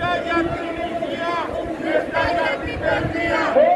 Italia primitiva! Italia primitiva!